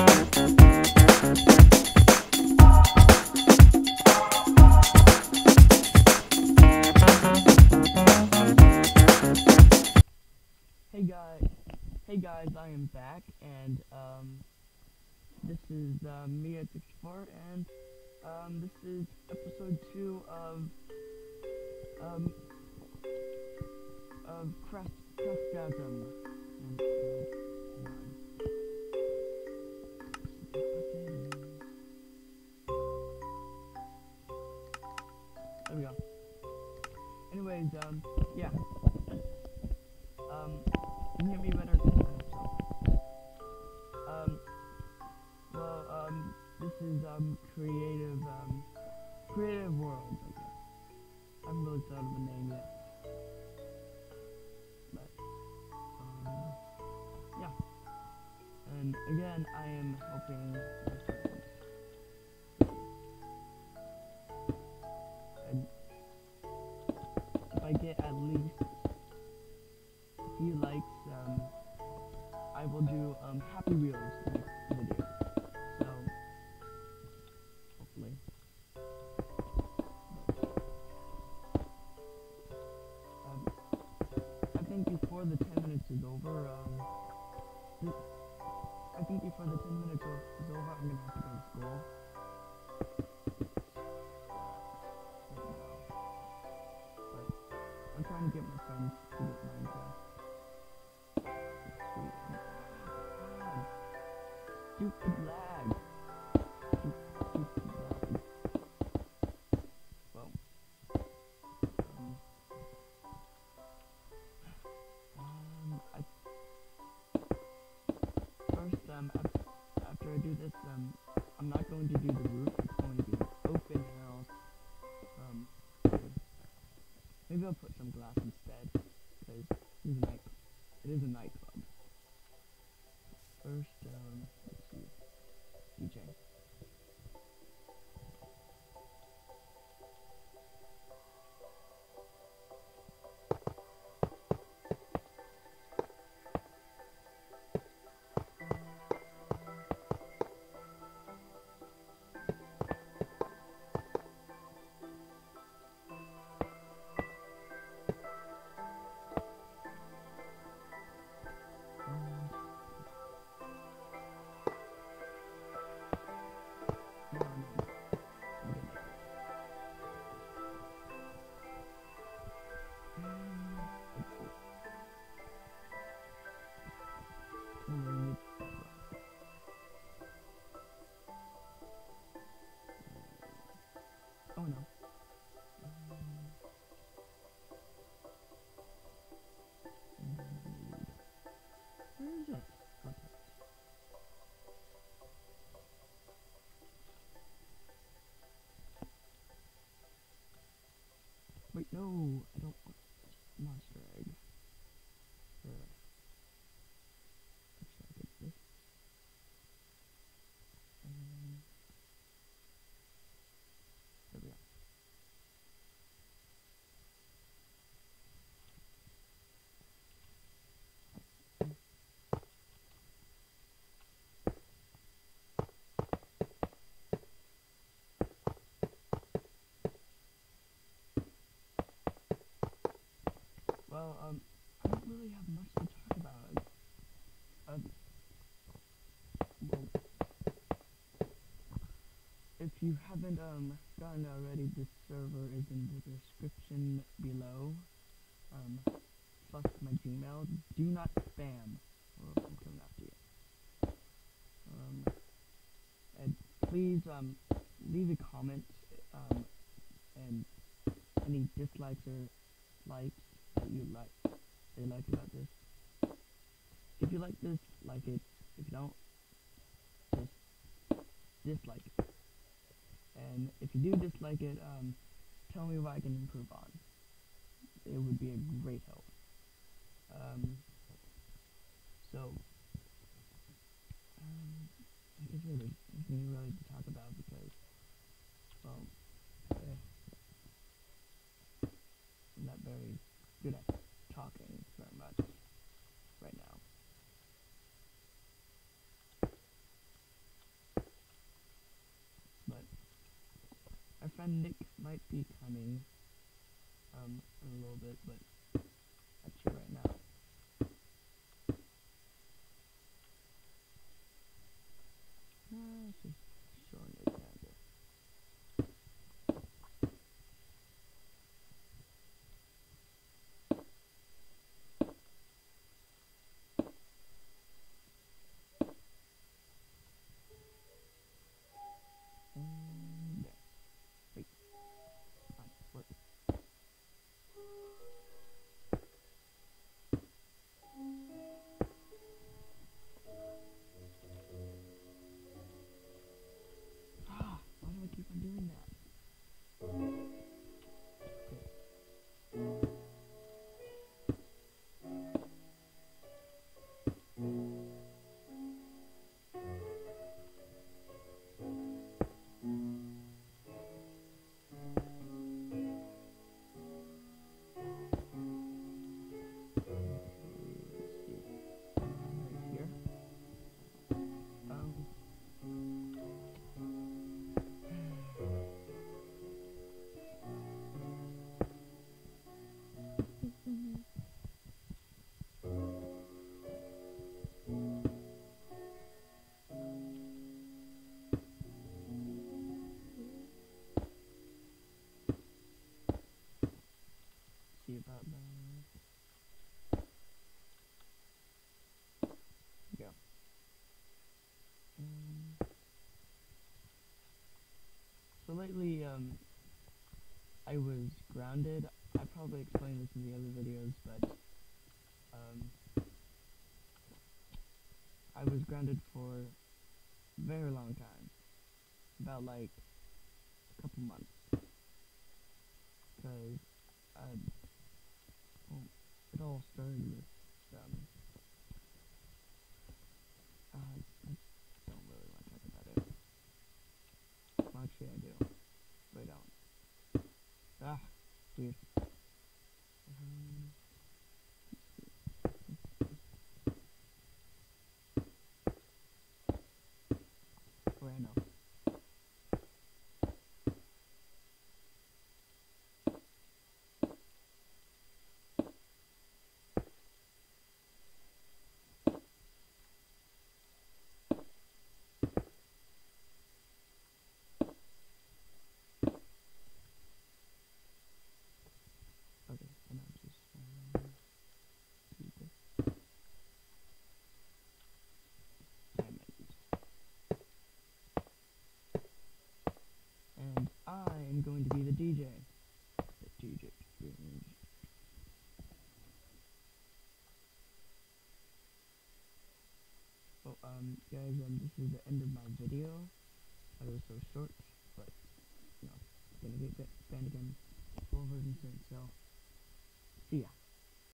Hey guys, hey guys, I am back, and um, this is uh, me at 64, and um, this is episode two of um of Crest Crestgasm. And, uh, Anyways, um, yeah. Um, you hear me better. So. Um, well, um, this is, um, creative, um, creative world, I guess. I haven't really thought of a name yet. But, um, yeah. And again, I am hoping hopefully. Um, I think before the 10 minutes is over, um, I think before the 10 minutes is over, I'm gonna have to go to school. But I'm trying to get my friends to get Minecraft. Stupid, maybe I'll put some glass instead, because it is a night. It is a nightclub. First, um, let's see, DJ. No, I don't want monster egg. Or, actually, I get this. Um, there we go. Well, um, I don't really have much to talk about. Um, well, if you haven't um gotten already, this server is in the description below. Um, plus my Gmail. Do not spam, or I'm coming after you. Um, and please um leave a comment um and any dislikes or likes you like you like about this. If you like this, like it. If you don't, just dislike it. And if you do dislike it, um, tell me what I can improve on. It would be a great help. Um, so, um, like I said, there's nothing really to talk about because, well, eh, I'm not very good at talking very much right now. Friend Nick might be coming um in a little bit, but keep on doing that? Yeah. Um, so lately, um, I was grounded. I probably explained this in the other videos, but um, I was grounded for a very long time, about like a couple months, because um, well, all started with um, uh, I don't really want to talk about it. Well, actually, I do. But I don't. Ah, weird. Um, oh, I know. Okay, and I'll just um, do this. Diamond. And I am going to be the DJ. The DJ. Oh, um, guys, um, this is the end of my video. It was so short, but, you know, gonna get banned again. Full version soon, so, see ya.